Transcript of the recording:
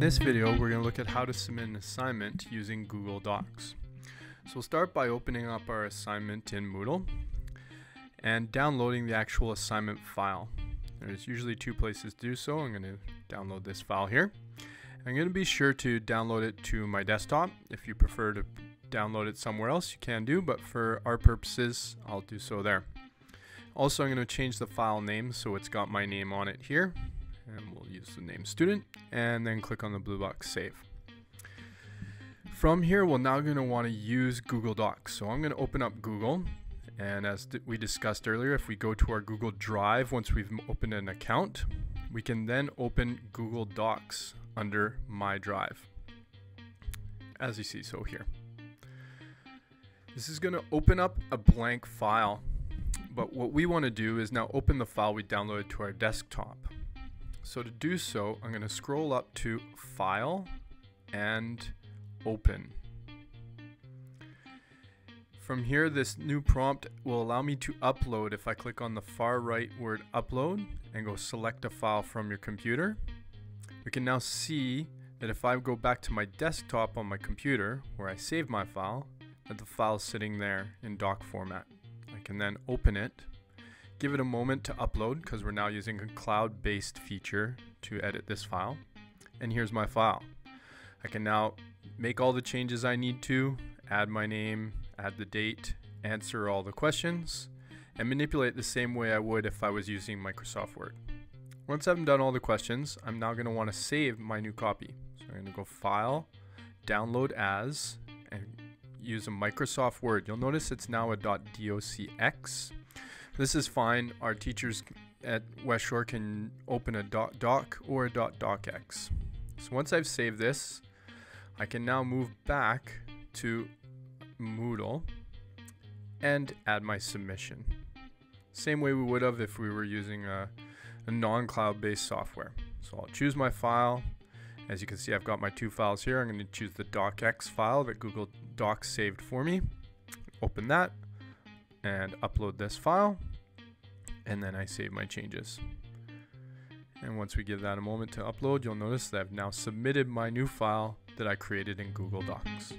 this video, we're going to look at how to submit an assignment using Google Docs. So we'll start by opening up our assignment in Moodle and downloading the actual assignment file. There's usually two places to do so. I'm going to download this file here. I'm going to be sure to download it to my desktop. If you prefer to download it somewhere else, you can do, but for our purposes, I'll do so there. Also, I'm going to change the file name so it's got my name on it here and we'll use the name student and then click on the blue box save. From here, we're now going to want to use Google Docs. So I'm going to open up Google and as we discussed earlier, if we go to our Google Drive, once we've opened an account, we can then open Google Docs under My Drive, as you see so here. This is going to open up a blank file, but what we want to do is now open the file we downloaded to our desktop. So to do so, I'm going to scroll up to File and Open. From here, this new prompt will allow me to upload if I click on the far right word upload and go select a file from your computer. We can now see that if I go back to my desktop on my computer where I saved my file, that the file is sitting there in doc format. I can then open it Give it a moment to upload because we're now using a cloud-based feature to edit this file. And here's my file. I can now make all the changes I need to, add my name, add the date, answer all the questions, and manipulate the same way I would if I was using Microsoft Word. Once I've done all the questions, I'm now going to want to save my new copy. So I'm going to go File, Download As, and use a Microsoft Word. You'll notice it's now a .docx this is fine. Our teachers at West Shore can open a .doc or a .docx. So once I've saved this, I can now move back to Moodle and add my submission. Same way we would have if we were using a, a non-cloud based software. So I'll choose my file. As you can see, I've got my two files here. I'm going to choose the docx file that Google Docs saved for me. Open that and upload this file and then I save my changes. And once we give that a moment to upload, you'll notice that I've now submitted my new file that I created in Google Docs.